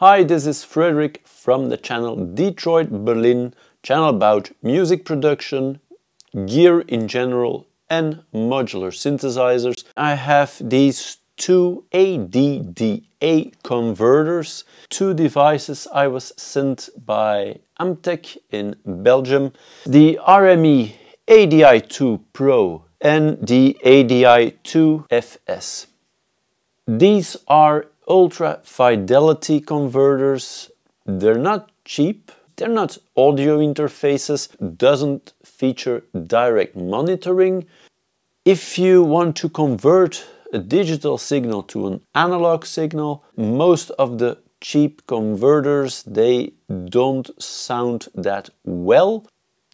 Hi, this is Frederik from the channel Detroit Berlin, channel about music production, gear in general and modular synthesizers. I have these two ADDA converters, two devices I was sent by Amptec in Belgium. The RME ADI2 Pro and the ADI2 FS. These are ultra fidelity converters. They're not cheap, they're not audio interfaces, doesn't feature direct monitoring. If you want to convert a digital signal to an analog signal, most of the cheap converters, they don't sound that well.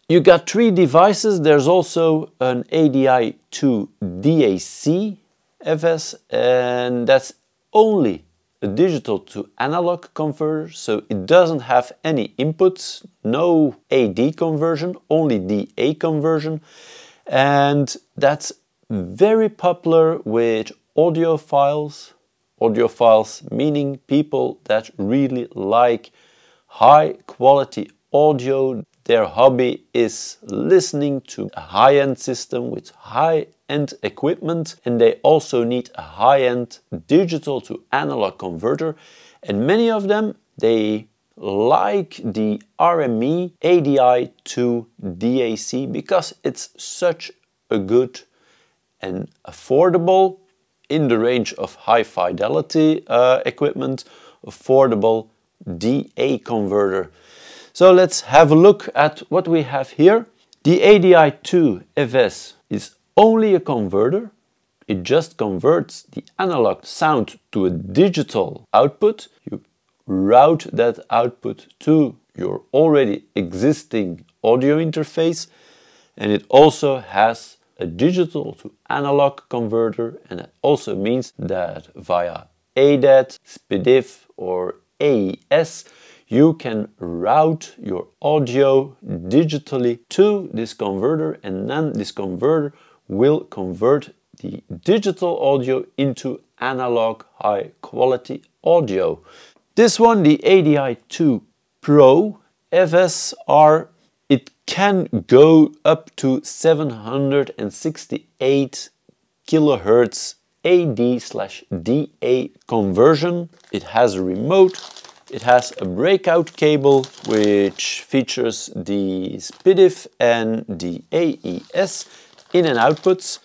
You got three devices. There's also an ADI to DAC FS and that's only a digital to analog converter, so it doesn't have any inputs, no AD conversion, only DA conversion. And that's very popular with audiophiles. Audiophiles meaning people that really like high quality audio. Their hobby is listening to a high-end system with high-end equipment and they also need a high-end digital to analog converter and many of them they like the RME ADI to DAC because it's such a good and affordable in the range of high fidelity uh, equipment affordable DA converter so let's have a look at what we have here. The ADI2 FS is only a converter. It just converts the analog sound to a digital output. You route that output to your already existing audio interface and it also has a digital to analog converter and that also means that via ADAT, SPDIF or AES you can route your audio digitally to this converter and then this converter will convert the digital audio into analog high quality audio. This one, the ADI2 Pro FSR, it can go up to 768 kilohertz AD slash DA conversion. It has a remote it has a breakout cable which features the SPDIF and the AES in and outputs.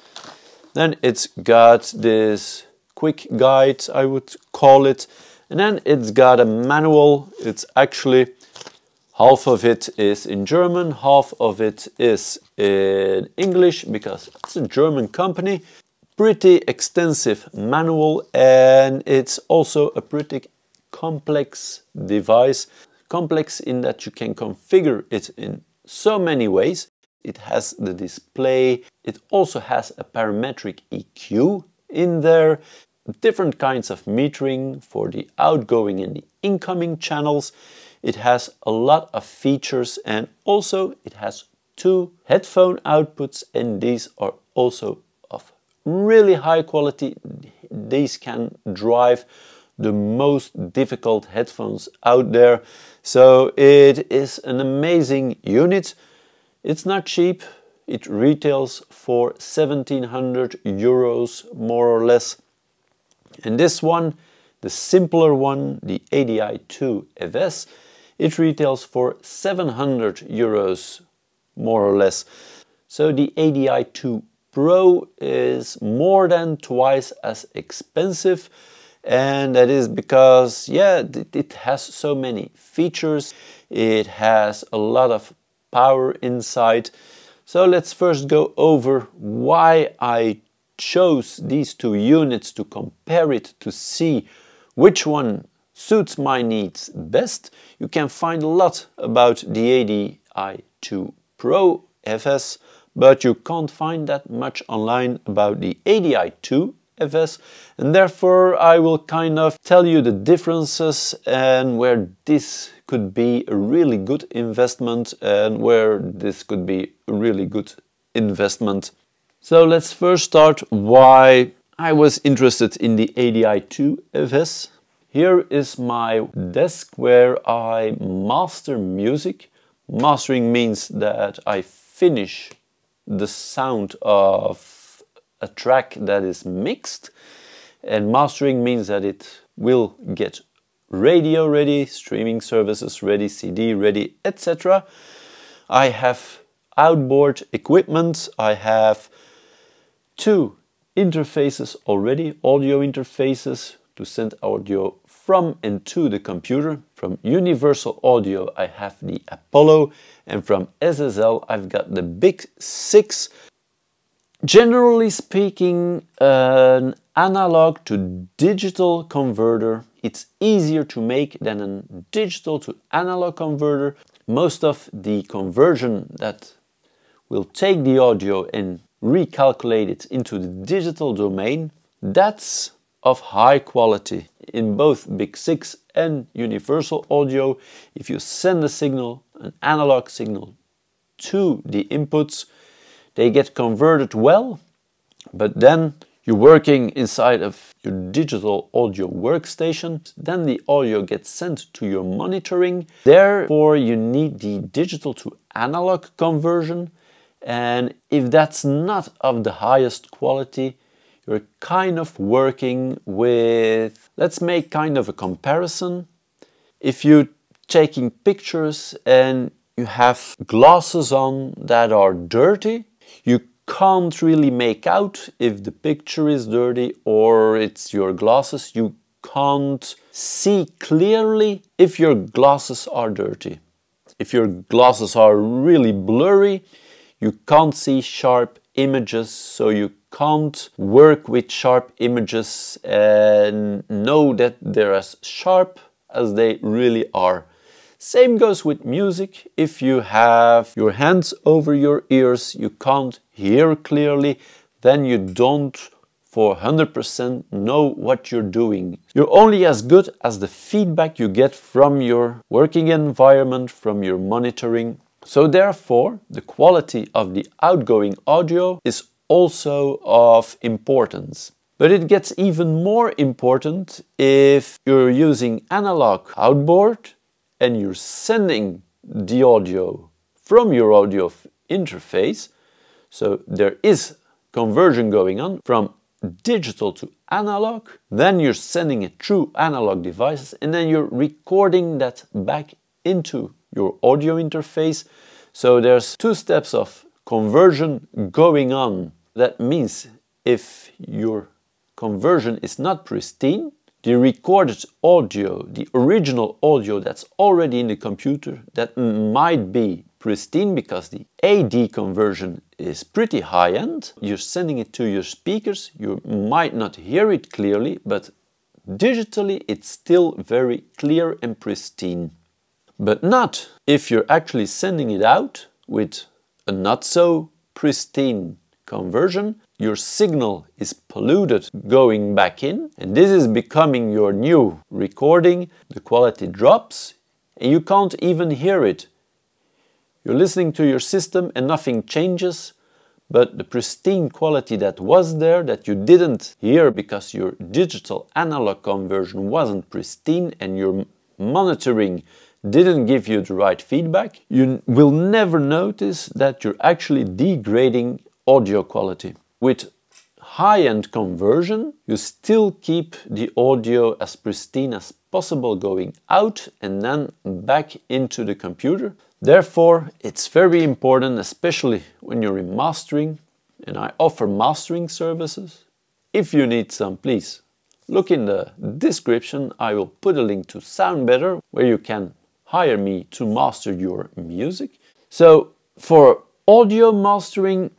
Then it's got this quick guide, I would call it. And then it's got a manual. It's actually half of it is in German, half of it is in English because it's a German company. Pretty extensive manual and it's also a pretty complex device. Complex in that you can configure it in so many ways. It has the display, it also has a parametric EQ in there, different kinds of metering for the outgoing and the incoming channels. It has a lot of features and also it has two headphone outputs and these are also of really high quality. These can drive the most difficult headphones out there. So it is an amazing unit. It's not cheap. It retails for 1700 euros more or less. And this one, the simpler one, the ADI2 FS, it retails for 700 euros more or less. So the ADI2 Pro is more than twice as expensive and that is because yeah it has so many features. It has a lot of power inside. So let's first go over why I chose these two units to compare it to see which one suits my needs best. You can find a lot about the ADI2 Pro FS but you can't find that much online about the ADI2 FS and therefore I will kind of tell you the differences and where this could be a really good investment and where this could be a really good investment. So let's first start why I was interested in the ADI2 FS. Here is my desk where I master music. Mastering means that I finish the sound of a track that is mixed and mastering means that it will get radio ready, streaming services ready, CD ready, etc. I have outboard equipment, I have two interfaces already, audio interfaces to send audio from and to the computer. From Universal Audio I have the Apollo and from SSL I've got the Big 6. Generally speaking, an analog to digital converter it's easier to make than a digital to analog converter. Most of the conversion that will take the audio and recalculate it into the digital domain, that's of high quality in both Big 6 and Universal Audio. If you send a signal, an analog signal, to the inputs, they get converted well, but then you're working inside of your digital audio workstation, then the audio gets sent to your monitoring. Therefore, you need the digital to analog conversion. And if that's not of the highest quality, you're kind of working with, let's make kind of a comparison. If you're taking pictures and you have glasses on that are dirty, you can't really make out if the picture is dirty or it's your glasses. You can't see clearly if your glasses are dirty. If your glasses are really blurry, you can't see sharp images, so you can't work with sharp images and know that they're as sharp as they really are. Same goes with music. If you have your hands over your ears, you can't hear clearly, then you don't for 100% know what you're doing. You're only as good as the feedback you get from your working environment, from your monitoring. So therefore, the quality of the outgoing audio is also of importance. But it gets even more important if you're using analog outboard and you're sending the audio from your audio interface. So there is conversion going on from digital to analog. Then you're sending it through analog devices and then you're recording that back into your audio interface. So there's two steps of conversion going on that means if your conversion is not pristine, the recorded audio, the original audio that's already in the computer, that might be pristine because the AD conversion is pretty high-end. You're sending it to your speakers, you might not hear it clearly, but digitally it's still very clear and pristine. But not if you're actually sending it out with a not so pristine conversion, your signal is polluted going back in and this is becoming your new recording. The quality drops and you can't even hear it. You're listening to your system and nothing changes but the pristine quality that was there that you didn't hear because your digital analog conversion wasn't pristine and your monitoring didn't give you the right feedback, you will never notice that you're actually degrading audio quality. With high-end conversion, you still keep the audio as pristine as possible going out and then back into the computer. Therefore, it's very important, especially when you're in mastering, and I offer mastering services. If you need some, please look in the description. I will put a link to SoundBetter where you can hire me to master your music. So for audio mastering,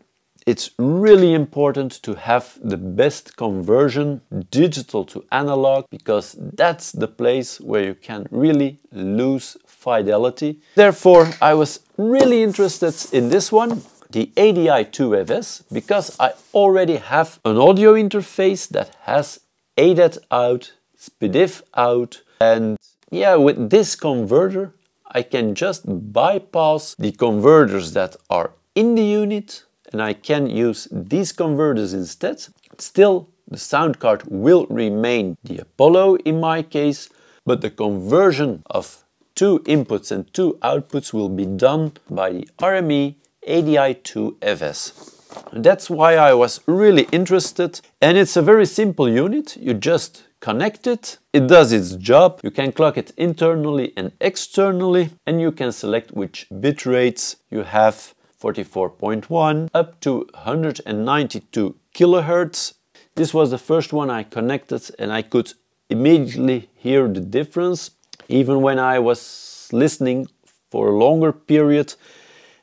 it's really important to have the best conversion digital to analog because that's the place where you can really lose fidelity. Therefore, I was really interested in this one, the ADI2FS, because I already have an audio interface that has ADAT out, SPDIF out, and yeah, with this converter, I can just bypass the converters that are in the unit and I can use these converters instead. Still the sound card will remain the Apollo in my case, but the conversion of two inputs and two outputs will be done by the RME ADI2FS. That's why I was really interested and it's a very simple unit. You just connect it, it does its job, you can clock it internally and externally and you can select which bit rates you have 44.1 up to 192 kilohertz. This was the first one I connected and I could immediately hear the difference even when I was listening for a longer period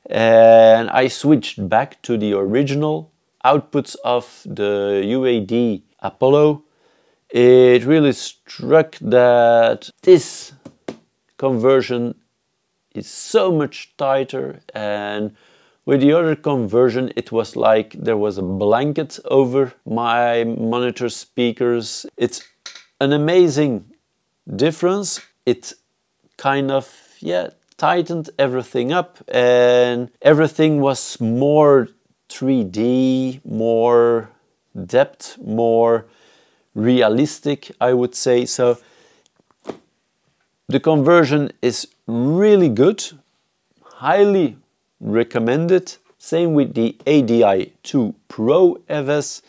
and I switched back to the original outputs of the UAD Apollo it really struck that this conversion is so much tighter and with the other conversion it was like there was a blanket over my monitor speakers. It's an amazing difference. It kind of, yeah, tightened everything up and everything was more 3D, more depth, more realistic, I would say. So the conversion is really good, highly recommended. Same with the ADI2 Pro FS.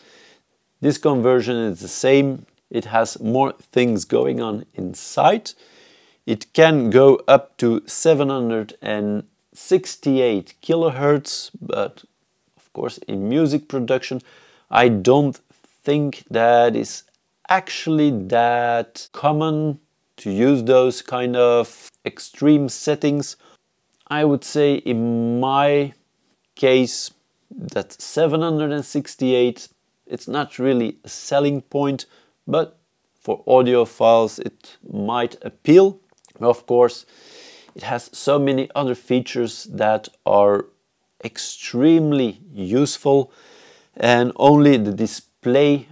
This conversion is the same. It has more things going on inside. It can go up to 768 kilohertz, but of course in music production I don't think that is actually that common to use those kind of extreme settings. I would say in my case that 768 it's not really a selling point but for audiophiles it might appeal. Of course it has so many other features that are extremely useful and only the display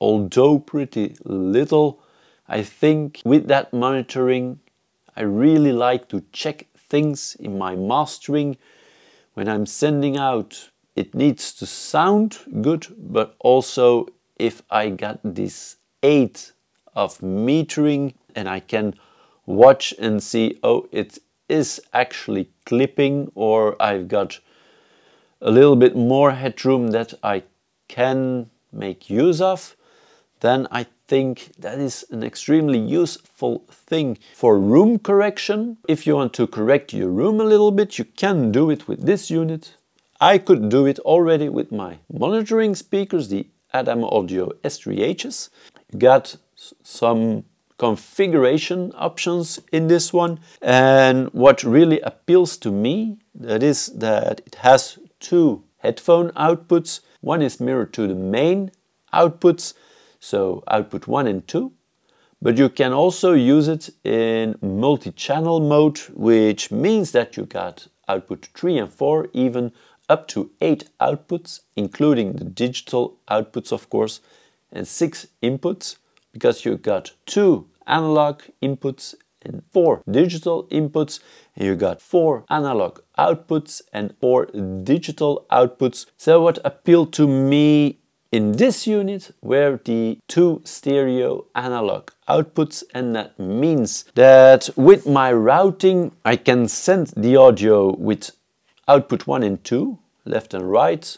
although pretty little. I think with that monitoring, I really like to check things in my mastering. When I'm sending out, it needs to sound good, but also if I got this aid of metering and I can watch and see, oh, it is actually clipping or I've got a little bit more headroom that I can make use of, then I think that is an extremely useful thing for room correction. If you want to correct your room a little bit, you can do it with this unit. I could do it already with my monitoring speakers, the Adam Audio S3Hs. You got some configuration options in this one and what really appeals to me that is that it has two headphone outputs one is mirrored to the main outputs so output 1 and 2. But you can also use it in multi-channel mode, which means that you got output 3 and 4, even up to 8 outputs, including the digital outputs of course, and 6 inputs, because you got 2 analog inputs and 4 digital inputs, and you got 4 analog outputs and 4 digital outputs. So what appealed to me in this unit were the two stereo analog outputs and that means that with my routing I can send the audio with output 1 and 2 left and right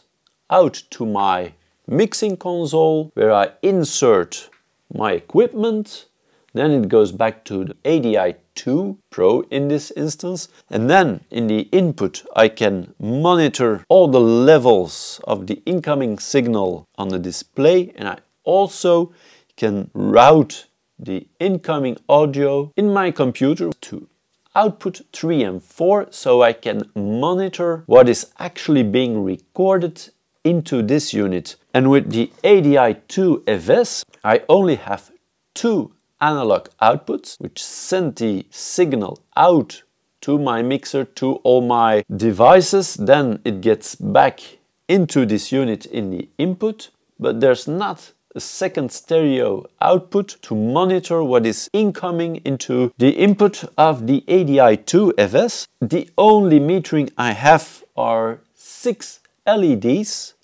out to my mixing console where I insert my equipment. Then it goes back to the ADI 2 Pro in this instance. And then in the input, I can monitor all the levels of the incoming signal on the display. And I also can route the incoming audio in my computer to output 3 and 4 so I can monitor what is actually being recorded into this unit. And with the ADI2FS I only have two analog outputs which send the signal out to my mixer, to all my devices. Then it gets back into this unit in the input, but there's not a second stereo output to monitor what is incoming into the input of the ADI2FS. The only metering I have are six LEDs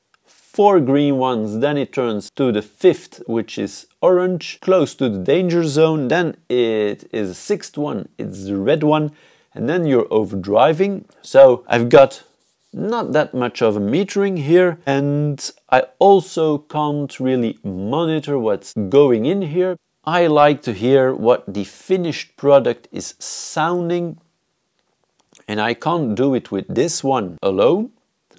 four green ones, then it turns to the fifth, which is orange, close to the danger zone, then it is sixth one, it's the red one, and then you're overdriving. So I've got not that much of a metering here and I also can't really monitor what's going in here. I like to hear what the finished product is sounding and I can't do it with this one alone.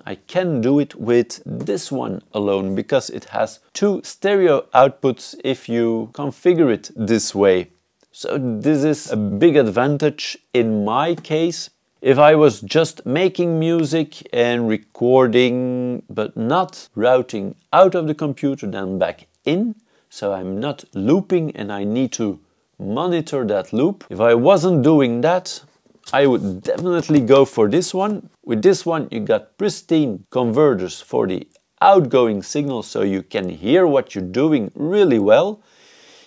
I can do it with this one alone because it has two stereo outputs if you configure it this way. So this is a big advantage in my case. If I was just making music and recording but not routing out of the computer then back in, so I'm not looping and I need to monitor that loop. If I wasn't doing that, I would definitely go for this one. With this one you got pristine converters for the outgoing signal so you can hear what you're doing really well.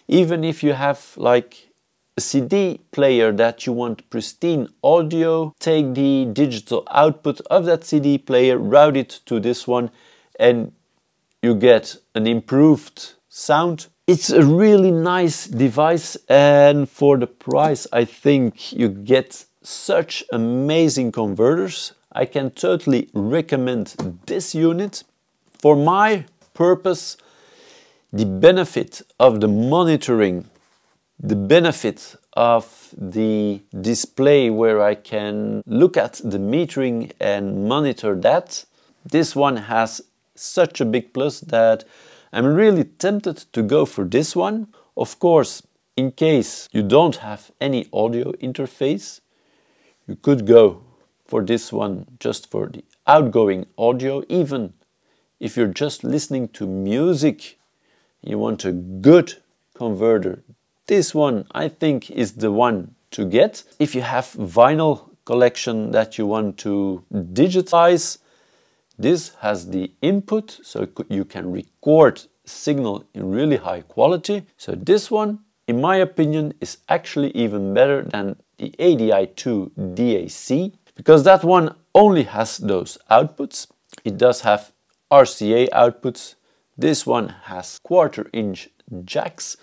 Even if you have like a CD player that you want pristine audio, take the digital output of that CD player, route it to this one and you get an improved sound. It's a really nice device and for the price I think you get such amazing converters. I can totally recommend this unit. For my purpose, the benefit of the monitoring, the benefit of the display where I can look at the metering and monitor that, this one has such a big plus that I'm really tempted to go for this one. Of course, in case you don't have any audio interface, you could go for this one just for the outgoing audio, even if you're just listening to music, you want a good converter. This one I think is the one to get. If you have vinyl collection that you want to digitize, this has the input so you can record signal in really high quality. So this one, in my opinion, is actually even better than the ADI2 DAC because that one only has those outputs. It does have RCA outputs. This one has quarter inch jacks.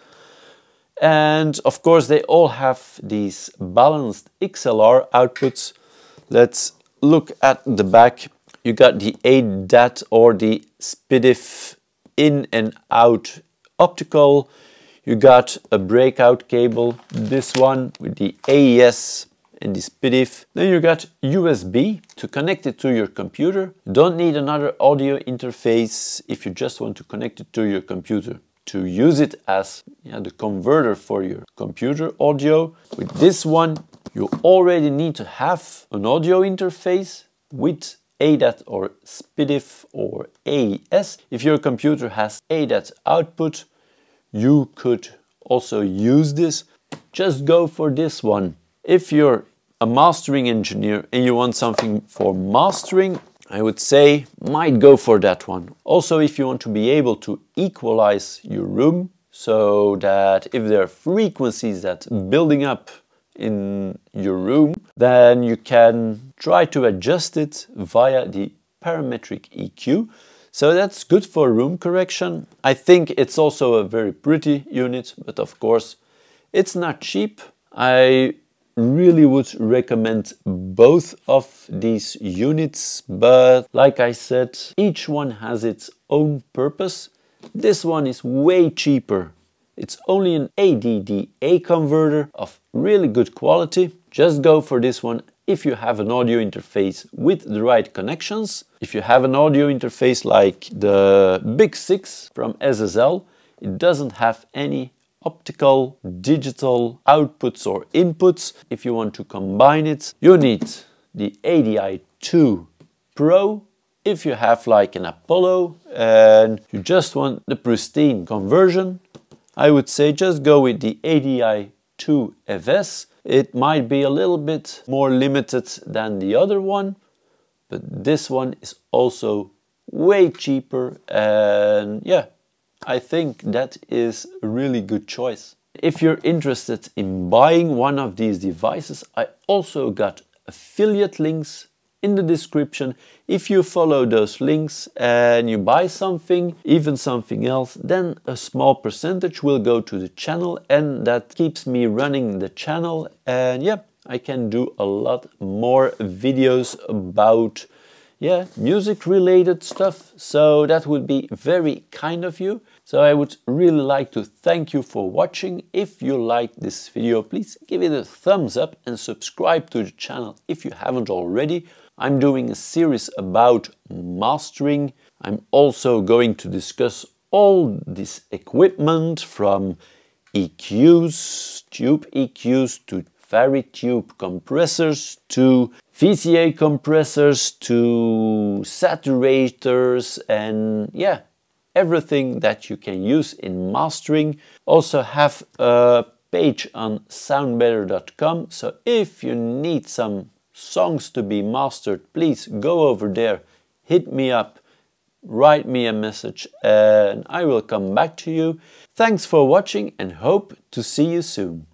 And of course they all have these balanced XLR outputs. Let's look at the back. You got the ADAT or the SPDIF in and out optical you got a breakout cable, this one with the AES and the SPDIF. Then you got USB to connect it to your computer. Don't need another audio interface if you just want to connect it to your computer. To use it as the converter for your computer audio. With this one, you already need to have an audio interface with ADAT or SPDIF or AES. If your computer has ADAT output, you could also use this. Just go for this one. If you're a mastering engineer and you want something for mastering, I would say might go for that one. Also, if you want to be able to equalize your room so that if there are frequencies that building up in your room, then you can try to adjust it via the parametric EQ. So that's good for room correction. I think it's also a very pretty unit, but of course it's not cheap. I really would recommend both of these units, but like I said, each one has its own purpose. This one is way cheaper. It's only an ADDA converter of really good quality. Just go for this one if you have an audio interface with the right connections. If you have an audio interface like the Big 6 from SSL, it doesn't have any optical digital outputs or inputs. If you want to combine it, you need the ADI2 Pro. If you have like an Apollo and you just want the pristine conversion, I would say just go with the ADI2 FS it might be a little bit more limited than the other one, but this one is also way cheaper and yeah, I think that is a really good choice. If you're interested in buying one of these devices, I also got affiliate links in the description. If you follow those links and you buy something, even something else, then a small percentage will go to the channel and that keeps me running the channel. And yeah, I can do a lot more videos about yeah, music related stuff. So that would be very kind of you. So I would really like to thank you for watching. If you liked this video, please give it a thumbs up and subscribe to the channel if you haven't already. I'm doing a series about mastering. I'm also going to discuss all this equipment from EQs, tube EQs to Varitube compressors to VCA compressors to saturators and yeah, everything that you can use in mastering. Also have a page on soundbetter.com. So if you need some songs to be mastered, please go over there, hit me up, write me a message and I will come back to you. Thanks for watching and hope to see you soon.